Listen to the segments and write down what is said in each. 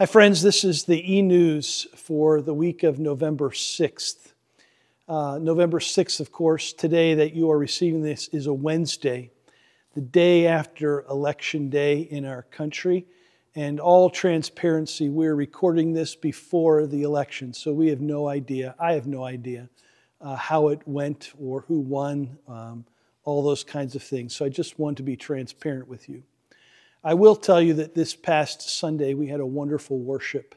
Hi, friends. This is the e news for the week of November 6th. Uh, November 6th, of course, today that you are receiving this is a Wednesday, the day after Election Day in our country. And all transparency, we're recording this before the election, so we have no idea. I have no idea uh, how it went or who won, um, all those kinds of things. So I just want to be transparent with you. I will tell you that this past Sunday we had a wonderful worship.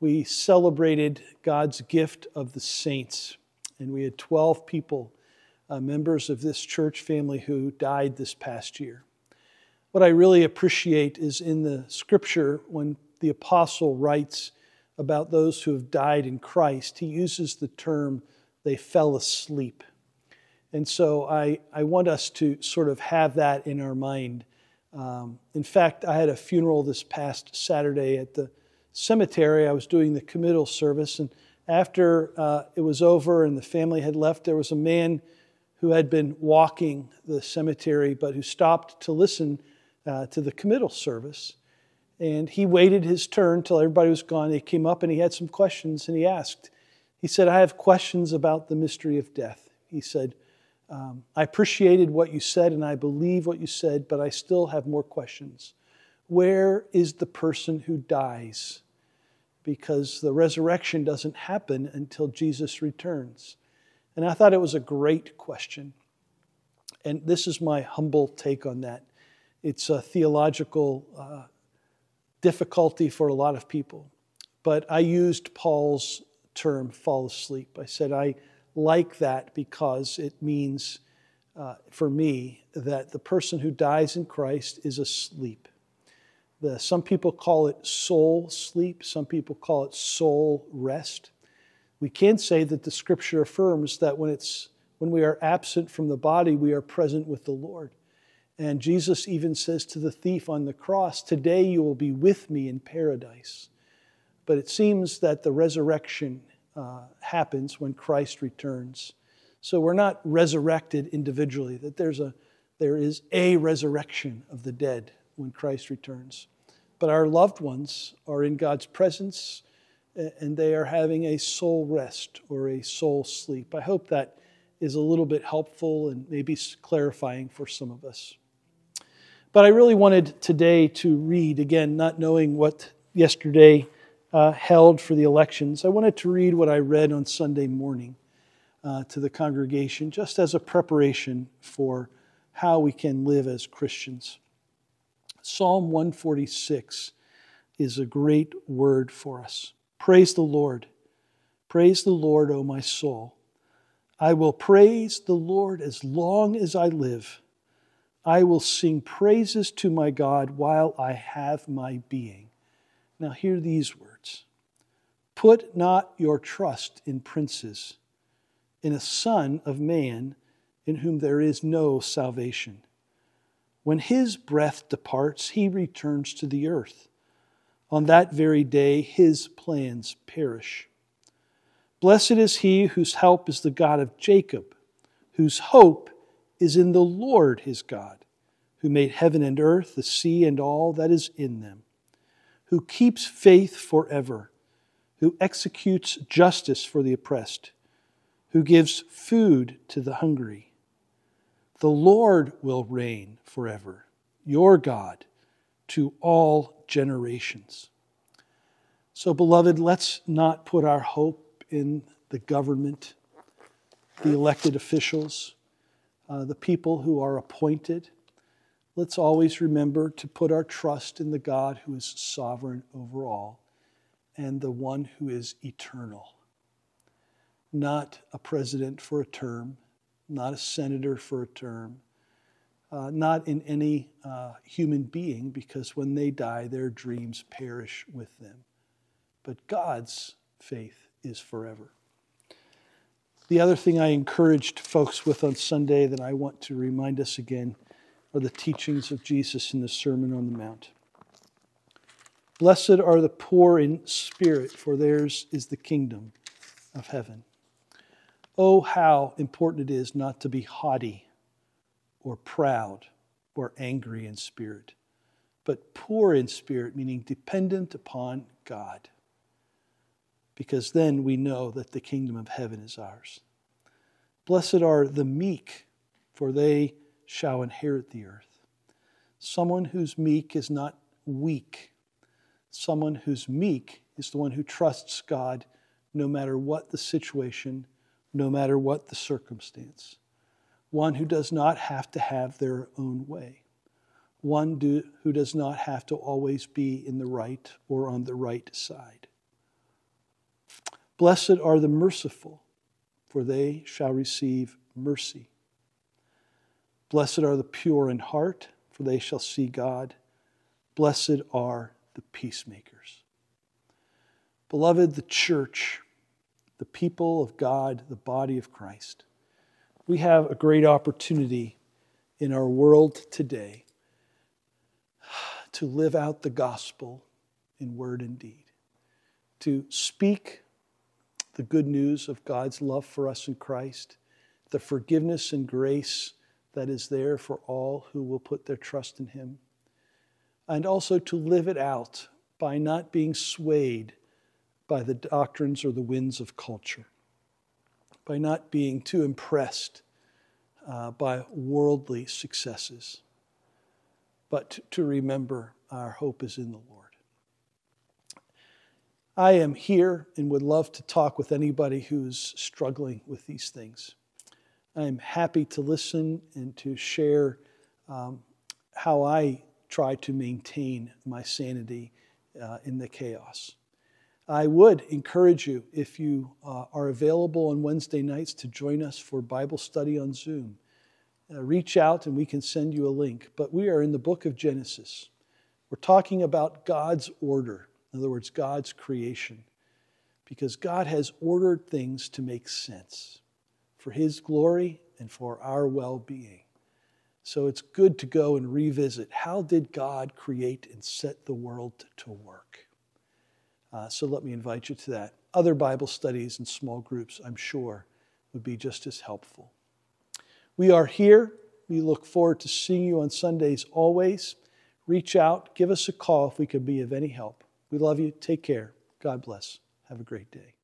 We celebrated God's gift of the saints, and we had 12 people, uh, members of this church family, who died this past year. What I really appreciate is in the scripture when the apostle writes about those who have died in Christ, he uses the term they fell asleep. And so I, I want us to sort of have that in our mind um, in fact, I had a funeral this past Saturday at the cemetery. I was doing the committal service, and after uh, it was over and the family had left, there was a man who had been walking the cemetery, but who stopped to listen uh, to the committal service. And he waited his turn till everybody was gone. He came up and he had some questions, and he asked. He said, I have questions about the mystery of death. He said, um, I appreciated what you said and I believe what you said, but I still have more questions. Where is the person who dies? Because the resurrection doesn't happen until Jesus returns. And I thought it was a great question. And this is my humble take on that. It's a theological uh, difficulty for a lot of people. But I used Paul's term, fall asleep. I said, I like that because it means, uh, for me, that the person who dies in Christ is asleep. The, some people call it soul sleep, some people call it soul rest. We can say that the scripture affirms that when, it's, when we are absent from the body, we are present with the Lord. And Jesus even says to the thief on the cross, Today you will be with me in paradise. But it seems that the resurrection uh, happens when Christ returns. So we're not resurrected individually, that there's a, there is a resurrection of the dead when Christ returns. But our loved ones are in God's presence and they are having a soul rest or a soul sleep. I hope that is a little bit helpful and maybe clarifying for some of us. But I really wanted today to read, again, not knowing what yesterday uh, held for the elections, I wanted to read what I read on Sunday morning uh, to the congregation just as a preparation for how we can live as Christians. Psalm 146 is a great word for us. Praise the Lord. Praise the Lord, O my soul. I will praise the Lord as long as I live. I will sing praises to my God while I have my being. Now, hear these words Put not your trust in princes, in a son of man in whom there is no salvation. When his breath departs, he returns to the earth. On that very day, his plans perish. Blessed is he whose help is the God of Jacob, whose hope is in the Lord his God, who made heaven and earth, the sea, and all that is in them who keeps faith forever, who executes justice for the oppressed, who gives food to the hungry. The Lord will reign forever, your God, to all generations. So, beloved, let's not put our hope in the government, the elected officials, uh, the people who are appointed let's always remember to put our trust in the God who is sovereign over all and the one who is eternal. Not a president for a term, not a senator for a term, uh, not in any uh, human being, because when they die, their dreams perish with them. But God's faith is forever. The other thing I encouraged folks with on Sunday that I want to remind us again are the teachings of Jesus in the Sermon on the Mount. Blessed are the poor in spirit, for theirs is the kingdom of heaven. Oh, how important it is not to be haughty or proud or angry in spirit, but poor in spirit, meaning dependent upon God. Because then we know that the kingdom of heaven is ours. Blessed are the meek, for they shall inherit the earth. Someone who's meek is not weak. Someone who's meek is the one who trusts God no matter what the situation, no matter what the circumstance. One who does not have to have their own way. One do, who does not have to always be in the right or on the right side. Blessed are the merciful, for they shall receive mercy. Blessed are the pure in heart, for they shall see God. Blessed are the peacemakers. Beloved, the church, the people of God, the body of Christ, we have a great opportunity in our world today to live out the gospel in word and deed, to speak the good news of God's love for us in Christ, the forgiveness and grace that is there for all who will put their trust in Him, and also to live it out by not being swayed by the doctrines or the winds of culture, by not being too impressed uh, by worldly successes, but to remember our hope is in the Lord. I am here and would love to talk with anybody who's struggling with these things. I am happy to listen and to share um, how I try to maintain my sanity uh, in the chaos. I would encourage you, if you uh, are available on Wednesday nights, to join us for Bible study on Zoom. Uh, reach out and we can send you a link. But we are in the book of Genesis. We're talking about God's order, in other words, God's creation, because God has ordered things to make sense for His glory and for our well being. So it's good to go and revisit how did God create and set the world to work? Uh, so let me invite you to that. Other Bible studies and small groups, I'm sure, would be just as helpful. We are here. We look forward to seeing you on Sundays always. Reach out, give us a call if we can be of any help. We love you. Take care. God bless. Have a great day.